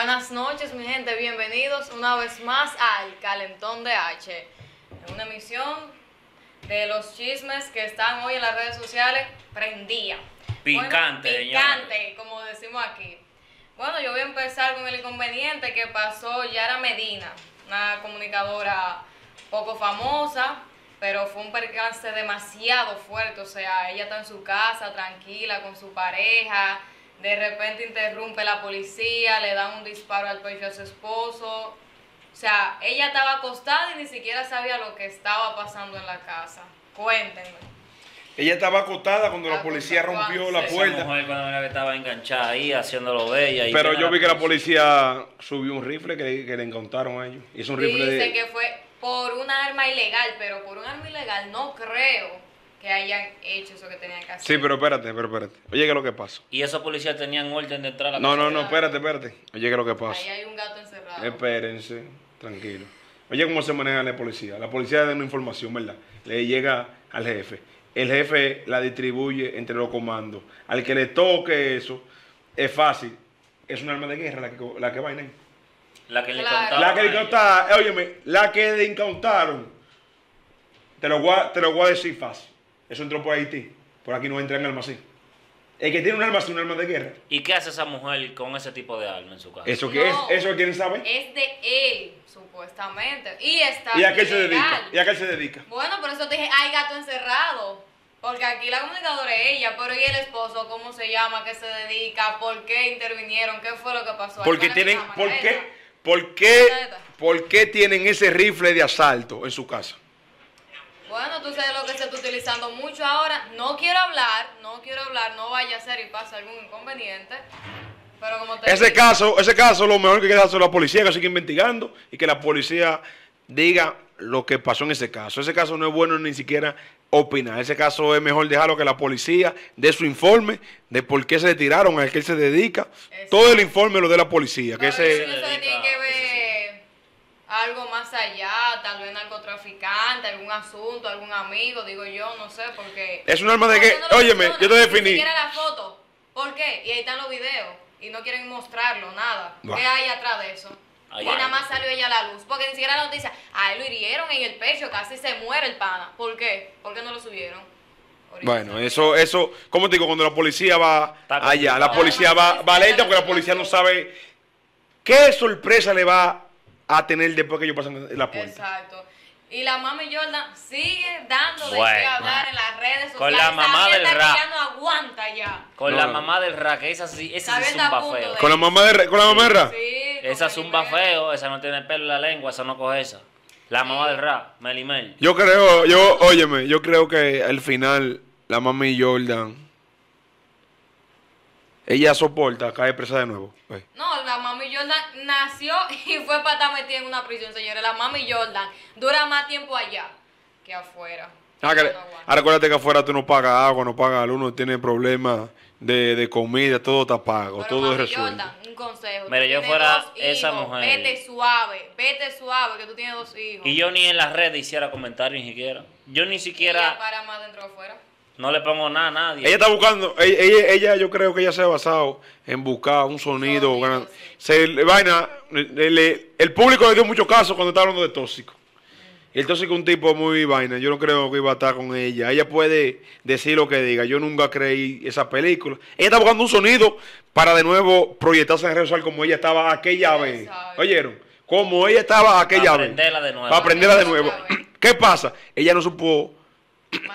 buenas noches, mi gente. Bienvenidos una vez más al Calentón de H. En una emisión de los chismes que están hoy en las redes sociales prendía. Picante, Bueno, picante, como decimos aquí. Bueno, yo voy a empezar con el inconveniente que pasó Yara Medina, una comunicadora poco famosa, pero fue un percance demasiado fuerte. O sea, ella está en su casa, tranquila, con su pareja. De repente interrumpe la policía, le dan un disparo al pecho a su esposo. O sea, ella estaba acostada y ni siquiera sabía lo que estaba pasando en la casa. Cuéntenme. Ella estaba acostada cuando la policía rompió la Esa puerta. mujer cuando era que estaba enganchada ahí, haciéndolo de ella. y Pero yo vi que la policía subió un rifle que, que le encontraron a ellos. Y es un rifle Dice de... que fue por una arma ilegal, pero por un arma ilegal no creo que hayan hecho eso que tenían que hacer. Sí, pero espérate, pero espérate. Oye, ¿qué es lo que pasa? Y esos policías tenían orden de entrar a la No, casa. no, no, espérate, espérate. Oye, ¿qué es lo que pasa? Ahí hay un gato encerrado. Espérense, tranquilo. Oye, ¿cómo se maneja la policía? La policía da una información, ¿verdad? Le llega al jefe. El jefe la distribuye entre los comandos. Al que le toque eso, es fácil. Es un arma de guerra la que, la que vaina ahí. La que le Claro. contaron. La que le incautaron, óyeme, la que le incautaron, te lo, voy a, te lo voy a decir fácil. Eso entró por Haití. Por aquí no entra en así. El que tiene un arma así, un arma de guerra. ¿Y qué hace esa mujer con ese tipo de arma en su casa? ¿Eso qué No. es? ¿Eso quieren saber? Es de él, supuestamente. Y está ¿Y a qué se dedica? ¿Y a qué se dedica? Bueno, por eso te dije, hay gato encerrado. Porque aquí la comunicadora es ella, pero ¿y el esposo cómo se llama? ¿Qué se dedica? ¿Por qué intervinieron? ¿Qué fue lo que pasó? Ahí Porque tienen, ¿por qué, por qué, por qué tienen ese rifle de asalto en su casa? Bueno, tú sabes lo que se está utilizando mucho ahora. No quiero hablar, no quiero hablar, no vaya a ser y pasa algún inconveniente. Pero como te Ese digo, caso, ese caso lo mejor que queda es la policía que sigue investigando y que la policía diga lo que pasó en ese caso. Ese caso no es bueno ni siquiera opinar. Ese caso es mejor dejarlo que la policía dé su informe de por qué se tiraron, a qué él se dedica. Exacto. Todo el informe lo de la policía. Que ese, pienso que dedica- tiene que eso ver algo más allá, tal vez narcotraficante, algún asunto, algún amigo, digo yo, no sé, porque... es un arma de ¿Por qué que, no óyeme, yo te Ni definí. siquiera la foto. ¿Por qué? Y ahí están los videos. Y no quieren mostrarlo, nada. Buah. ¿Qué hay atrás de eso? Ay, y nada más salió ella a la luz. Porque ni siquiera la noticia, a él lo hirieron en el pecho, casi se muere el pana. ¿Por qué? ¿Por qué no lo subieron? Bueno, eso, eso, como te digo, cuando la policía va allá, la policía va, va lenta porque la policía no sabe qué sorpresa le va a tener después que ellos pasen en la puerta. Exacto. Y la mami Jordan sigue dando de qué Bueno. hablar en las redes sociales. Con la mamá del rap. ya no aguanta ya. Con No, la no. mamá del ra, que esa sí, esa sí zumba feo. Con la mamá de, con la mamá de Ra. Sí. Esa zumba feo, esa no tiene pelo en la lengua, esa no coge esa. La mamá del ra, Meli Mel. Yo creo, yo, óyeme, yo creo que al final la mami Jordan, ella soporta caer presa de nuevo. No, la mami Jordan nació y fue para estar metida en una prisión, señores. La mami Jordan dura más tiempo allá que afuera. Ah, que- No aguanta. ahora acuérdate que afuera tú no pagas agua, no pagas luz, no tienes problemas de, de comida, todo está pago, Pero todo es resuelto. Jordan, un consejo. Mira, yo fuera esa hijos, mujer. Vete suave, vete suave, que tú tienes dos hijos. Y yo ni en las redes hiciera comentarios ni siquiera. Yo ni Ella siquiera, para más dentro o afuera. No le pongo nada a nadie. Ella está buscando, ella, ella, ella, yo creo que ella se ha basado en buscar un sonido. Gran- se, le- vaina, le- le- el público le dio mucho caso cuando está hablando de tóxico. Y el tóxico es un tipo muy vaina. Yo no creo que iba a estar con ella. Ella puede decir lo que diga. Yo nunca creí esa película. Ella está buscando un sonido para de nuevo proyectarse en redes sociales como ella estaba aquella Ella vez. sabe. ¿Oyeron? Como ella estaba aquella vez. aprenderla de nuevo. Para aprenderla de nuevo. ¿Qué pasa? Ella no supo.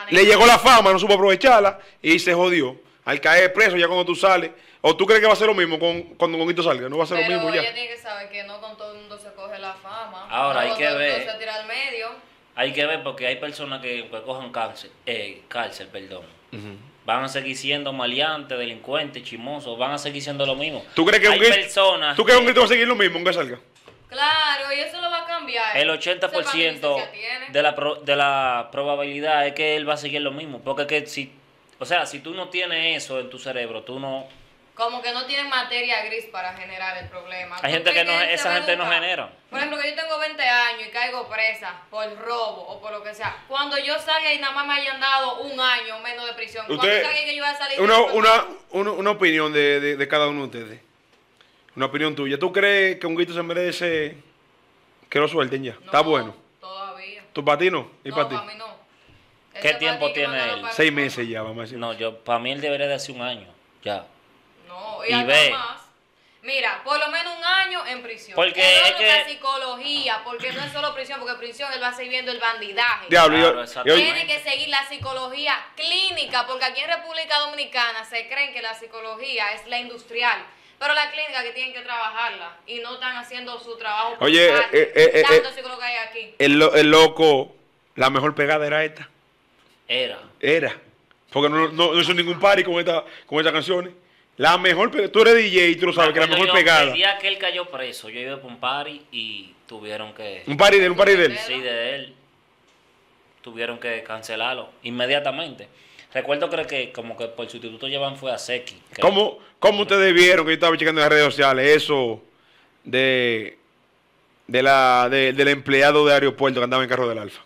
Le llegó la fama, no supo aprovecharla y se jodió. Al caer preso, ya cuando tú sales, o tú crees que va a ser lo mismo con, cuando Conguito salga, no va a ser Pero lo mismo ella ya. tiene que saber que no con todo el mundo se coge la fama. Ahora, No hay que ver. mundo se tira al medio. Hay que ver porque hay personas que, que cojan cárcel, eh, cárcel, perdón. Van a seguir siendo maleantes, delincuentes, chimosos, van a seguir siendo lo mismo. ¿Tú crees que hay un grito, personas, ¿tú crees que un grito va a seguir lo mismo aunque salga? Claro, y eso lo va a cambiar. el Sepa qué 80% licencia tiene. de la, pro- de la probabilidad es que él va a seguir lo mismo. Porque que si, o sea, si tú no tienes eso en tu cerebro, tú no... Como que no tienen materia gris para generar el problema. Hay gente ¿Tú que no- esa gente no genera. Por ejemplo, que yo tengo 20 años y caigo presa por robo o por lo que sea. Cuando yo salga y nada más me hayan dado un año menos de prisión. Usted- ¿Cuándo salga que yo voy a salir? Una, una, una, una opinión de, de- de cada uno de ustedes. Una opinión tuya. ¿Tú crees que un guito se merece que lo suelten ya? Está No, bueno. Todavía. ¿Tú para ti no? ¿Y no, para ti? para mí no. ¿Qué tiempo tiene él? Seis meses ya, vamos a decir. No, yo, para mí él debería de hacer un año, ya. No, y, Y ve. más. Mira, por lo menos un año en prisión. Porque es que- psicología, porque no es solo prisión, porque prisión él va a seguir viendo el bandidaje. Diablo, Claro, Tiene que seguir la psicología clínica, porque aquí en República Dominicana se creen que la psicología es la industrial, pero la clínica que tienen que trabajarla y no están haciendo su trabajo. Oye, eh, eh, eh, Tanto eh. psicólogo que hay aquí. el, lo- el loco, la mejor pegada era esta. Era. Era. Porque no, no, no hizo ningún party con, esta, con estas canciones. La mejor pegada. Tú eres DJ y tú lo sabes que la mejor yo, pegada. El día que él cayó preso, yo iba por un party y tuvieron que... Un party de él, un party de él. Sí, de él. Tuvieron que cancelarlo inmediatamente. Recuerdo creo que como que por sustituto llevan fue a Seki. ¿Cómo, ¿Cómo ustedes vieron que yo estaba checando en las redes sociales eso de, de la, de- del empleado de aeropuerto que andaba en carro del Alfa?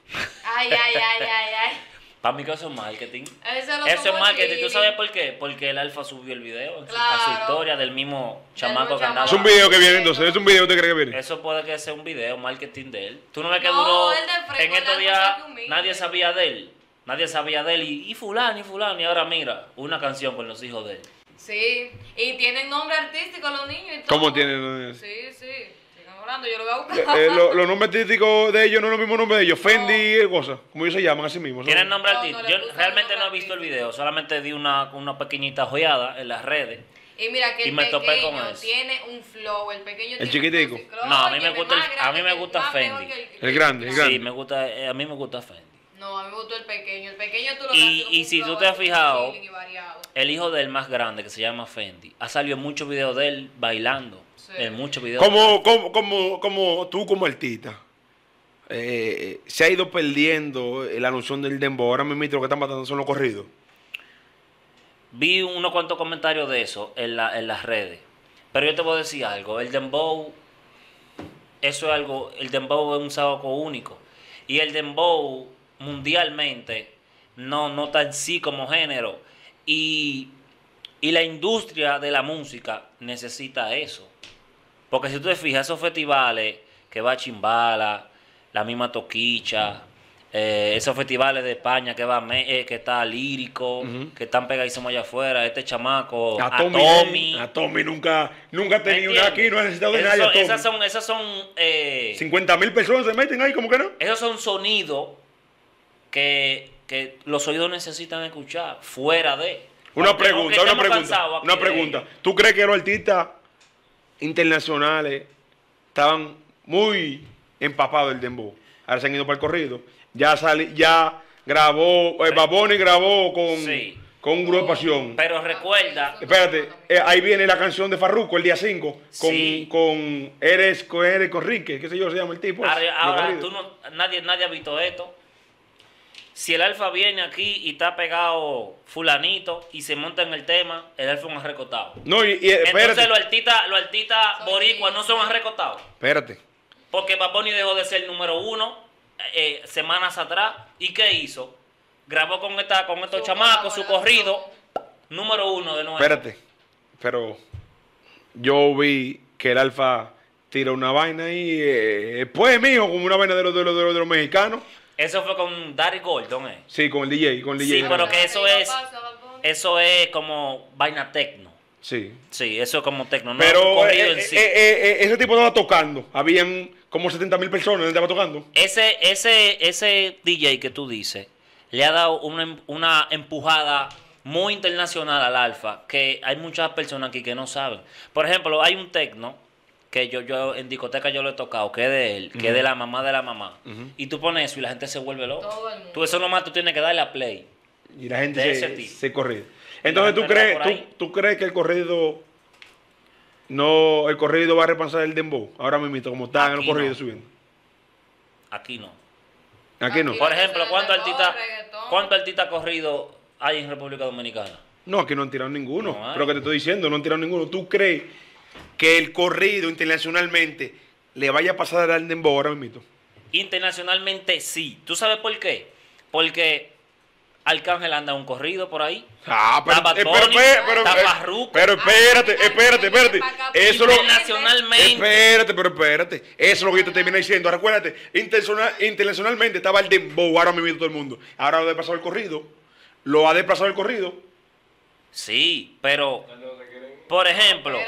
Ay, ay, ay, ay, ay. Para mí que eso es marketing. Eso, lo Eso es marketing. ¿Tú sabes por qué? Porque el Alfa subió el video su- a su Claro. historia del mismo chamaco que andaba. Es un video que viene entonces, es un video que usted cree que viene. Eso puede que sea un video marketing de él. Tú no ves que No, duró él de frente, en estos días nadie sabía de él. Nadie sabía de él y, y fulano y fulano y ahora mira, una canción con los hijos de él. Sí, y tienen nombre artístico los niños y todo. ¿Cómo tienen? eh? Sí, sí. Sigan hablando, yo lo voy a buscar. Eh, eh, lo- los nombres artísticos de ellos no son los mismos nombres de ellos. Fendi y cosas. Como ellos se llaman así mismo. Tienen nombre No, artístico. no Yo realmente no he visto el video, solamente di una, una pequeñita joyada en las redes. Y mira que Y el me topé con pequeño eso. tiene un flow, el pequeño tiene chiquitico. un No, a mí me gusta el- más a mí me gusta Fendi. El grande, el grande. Sí, me gusta, eh, a mí me gusta Fendi. No, a mí me gustó el pequeño. El pequeño tú lo Y- y si tú te has fijado. El hijo del más grande, que se llama Fendi, ha salido en muchos videos de él bailando. Sí. En muchos videos. Como, como, como, como tú como artista, eh, se ha ido perdiendo la noción del dembow. Ahora mismo lo que están matando son los corridos. Vi unos cuantos comentarios de eso en, la, en las redes. Pero yo te voy a decir algo. El dembow, eso es algo, el dembow es un saco único. Y el dembow mundialmente no, no en sí como género. Y, y la industria de la música necesita eso. Porque si tú te fijas, esos festivales que va Chimbala, la misma Toquicha, eh, esos festivales de España que va eh, que está lírico, que están pegadísimos allá afuera, este chamaco, A Tommy, a Tommy nunca, nunca ha ¿me tenido nada aquí, no ha necesitado de nadie. a esas son, esas son, eh, 50 mil personas se meten ahí, como que no? esos son sonidos que, que los oídos necesitan escuchar fuera de. Una Aunque- aunque pregunta, una pregunta, cansados una pregunta. ¿Tú crees que los artistas internacionales estaban muy empapados del dembow? Ahora se han ido para el corrido. Ya sali, ya grabó, eh, Baboni grabó con, Sí. con un grupo de pasión. Pero recuerda, Espérate, eh, ahí viene la canción de Farruko el día 5 con, Sí. con Eres con Eres Conrique, qué sé yo, se llama el tipo. Ahora, tú no, nadie, nadie ha visto esto. Si el alfa viene aquí y está pegado fulanito y se monta en el tema, el alfa es un arrecotado. No, y, y, espérate, Entonces los artistas, los artistas boricuas no son arrecotados. espérate. Porque Baboni dejó de ser número uno eh, semanas atrás. ¿Y qué hizo? Grabó con esta, con estos Su chamacos su corrido número uno de nuevo. Espérate, pero yo vi que el Alfa tira una vaina y eh, pues mijo, como una vaina de los de los, de los, de los mexicanos. Eso fue con Daddy Gordon, eh. Sí, con el DJ, con el DJ. Sí, pero que eso es-. Eso es como vaina tecno. Sí. Sí, eso es como tecno. No Pero corrido eh, en sí. eh, eh, eh, ese tipo estaba tocando. Habían como 70 mil personas, él estaba tocando. Ese, ese, ese DJ que tú dices le ha dado una, una empujada muy internacional al alfa que hay muchas personas aquí que no saben. Por ejemplo, hay un tecno que yo, yo en discoteca yo lo he tocado, que es de él, que es de la mamá de la mamá. Y tú pones eso y la gente se vuelve loca. Todo el mundo. Tú eso nomás tú tienes que darle a play. Y la gente De se, se corrió. Entonces, ¿tú crees, tú, crees que el corrido no, el corrido va a repasar el dembow? Ahora mismo, como está en el corrido no. subiendo. Aquí no. Aquí no. Aquí Por ejemplo, suena ¿cuántos es dembow, artistas reggaetón. cuántos artistas corridos hay en República Dominicana? No, aquí no han tirado ninguno. No. Pero que te estoy diciendo, no han tirado ninguno. ¿Tú crees que el corrido internacionalmente le vaya a pasar al dembow ahora mismo? Internacionalmente sí. ¿Tú sabes por qué? Porque Arcángel anda un corrido por ahí. Ah, pero, Está eh, pero, pero, está eh, pero espérate, espérate, espérate. Eso lo, Internacionalmente. espérate, pero espérate. Eso es lo que yo te termino diciendo. Recuérdate, internacional- internacionalmente estaba el dembow, ahora mismo todo el mundo. Ahora lo ha desplazado el corrido. Lo ha desplazado el corrido. Sí, pero, por ejemplo,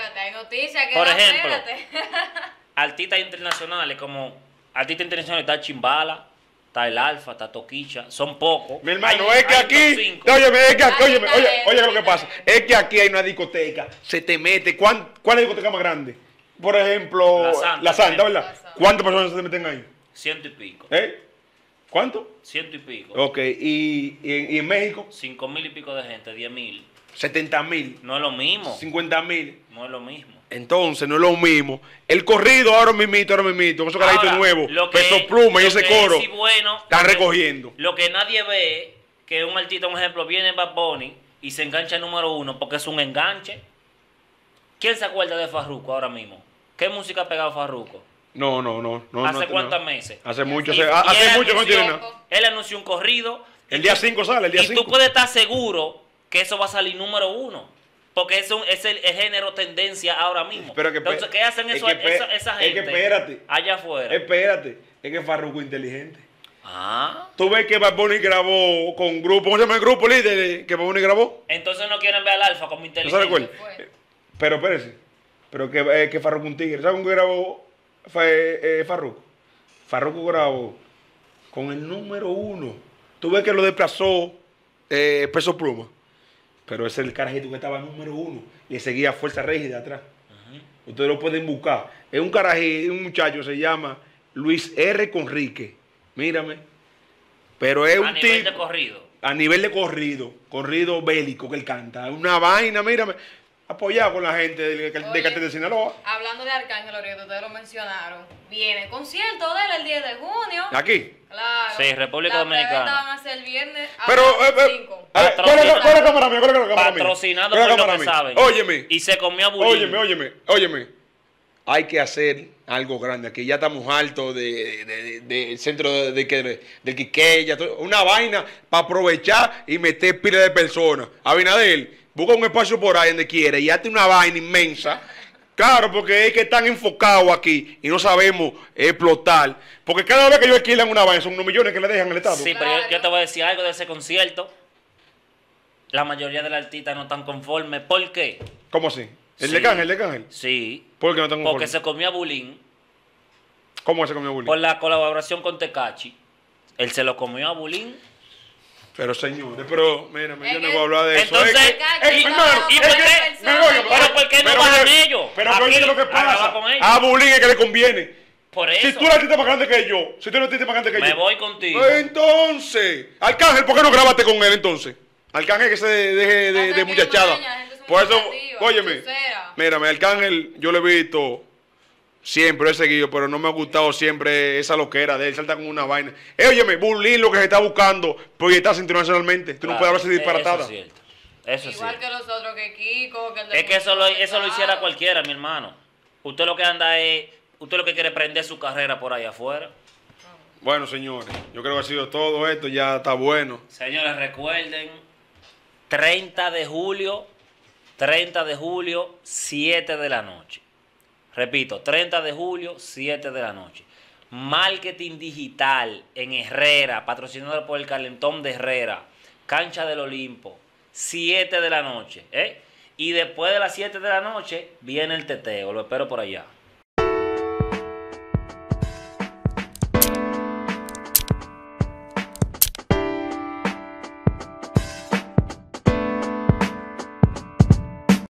Noticias que Por no, ejemplo, espérate. artistas internacionales como artistas internacionales está Chimbala, está el Alfa, está Toquicha, son pocos. Mi hermano, Hay- es que aquí, óyeme, es que aquí, óyeme, oye, oye lo que pasa. Es que aquí hay una discoteca, se te mete. ¿Cuán- ¿Cuál es la discoteca más grande? Por ejemplo, La Santa. La Santa, ¿verdad? La Santa. ¿Cuántas personas se te meten ahí? Ciento y pico. ¿Eh? ¿Cuánto? Ciento y pico. Ok, y, y en, y en México, Cinco mil y pico de gente, diez mil. 70 mil, No es lo mismo. 50 mil. No es lo mismo. Entonces, no es lo mismo. El corrido ahora mismito, ahora mismito, con esos carajitos nuevos, que- peso pluma y ese coro, es sí bueno, están recogiendo. Lo que nadie ve, que un artista, un ejemplo, viene Bad Bunny y se engancha el número uno porque es un enganche. ¿Quién se acuerda de Farruko ahora mismo? ¿Qué música ha pegado Farruko? No, no, no. no ¿Hace no, cuántos no. meses? Hace mucho, Y- hace, y hace mucho que no anunció- tiene nada. Él anunció un corrido. El y día tú- 5 sale, el día Y 5. tú puedes estar seguro que eso va a salir número uno. Porque es, un, es el, el género tendencia ahora mismo. Pero que Entonces, ¿qué hacen es eso, que espe- esa, esa es que gente espérate. allá afuera? Espérate, es que Farruko es inteligente. Ah, Tú ves que Bad Bunny grabó con grupo, ¿cómo se llama el grupo líder que Bad Bunny grabó? entonces no quieren ver al alfa como ¿No se inteligente. recuerda? fue. Pero espérese, pero que, eh, que Farruko un tigre. ¿Sabes con qué grabó eh, Farruko? Farruko grabó con el número uno. Tú ves que lo desplazó eh, Peso Pluma. Pero ese es el carajito que estaba número uno. Le seguía Fuerza Rígida atrás. Ustedes lo pueden buscar. Es un carajito, un muchacho, se llama Luis R. Conrique. Mírame. Pero es a un nivel tipo de corrido. a nivel de corrido, corrido bélico que él canta. Una vaina, mírame. Apoyado con la gente de, de Oye. De Sinaloa. Hablando de Arcángel ahorita, ustedes lo mencionaron. Viene concierto de él el 10 de junio. Aquí. Claro. Sí, República La Dominicana. van a el viernes a Pero, las eh, eh, 5. a ver, ¿cuál es la- cámara mía? ¿Cuál es la cámara mía? Patrocinado ¿Cuál es la por lo cámara que mía? saben. Óyeme. Y se comió a Bulín. Óyeme, óyeme, óyeme. Hay que hacer algo grande aquí. Ya estamos hartos de, de- de- del centro de, de, que- del Quiqueya. todo- Una vaina para aprovechar y meter pila de personas. Abinadel, busca un espacio por ahí donde quiera y hazte una vaina inmensa. Claro, porque es que están enfocados aquí y no sabemos explotar. Porque cada vez que ellos alquilan una vaina son unos millones que le dejan al Estado. Sí, pero yo, yo te voy a decir algo de ese concierto. La mayoría de los artistas no están conformes. ¿Por qué? ¿Cómo así? ¿El Sí. de Cángel, el de Cángel? Sí. ¿Por qué no están Porque conformes? se comió a Bulín ¿Cómo se comió Bulín? por la colaboración con Tecachi. Él se lo comió a Bulín. Pero señores, pero mírame, Es yo no voy a hablar de eso. Entonces, Es que- Cachi, es- no, hermano, ¿y por qué? me voy, Pero ¿por qué no bajan ellos? Pero Aquí, oye lo que pasa. con ellos. A Bulín es que le conviene. Por eso. Si tú eres artista más grande que yo, si tú eres artista más grande que me yo. voy contigo. Pues entonces, Arcángel, ¿por qué no grabaste con él entonces? Arcángel que se deje de, muchachada. Por eso, óyeme, mírame, Arcángel, yo lo he visto siempre, lo he seguido, pero no me ha gustado siempre esa loquera de él, salta con una vaina. Eh, óyeme, Bulín lo que se está buscando, proyectarse internacionalmente. Tú no puedes hablar así eh, disparatada. Eso es cierto. Eso es Igual cierto. que los otros, que Kiko, que el de Es que eso lo, eso lo hiciera cualquiera, mi hermano. Usted lo que anda es. Usted lo que quiere es prender su carrera por ahí afuera. Bueno, señores, yo creo que ha sido todo esto, ya está bueno. Señores, recuerden, 30 de julio, 30 de julio, 7 de la noche. Repito, 30 de julio, 7 de la noche. Marketing digital en Herrera, patrocinado por el Calentón de Herrera, Cancha del Olimpo, 7 de la noche. ¿eh? Y después de las 7 de la noche viene el teteo, lo espero por allá.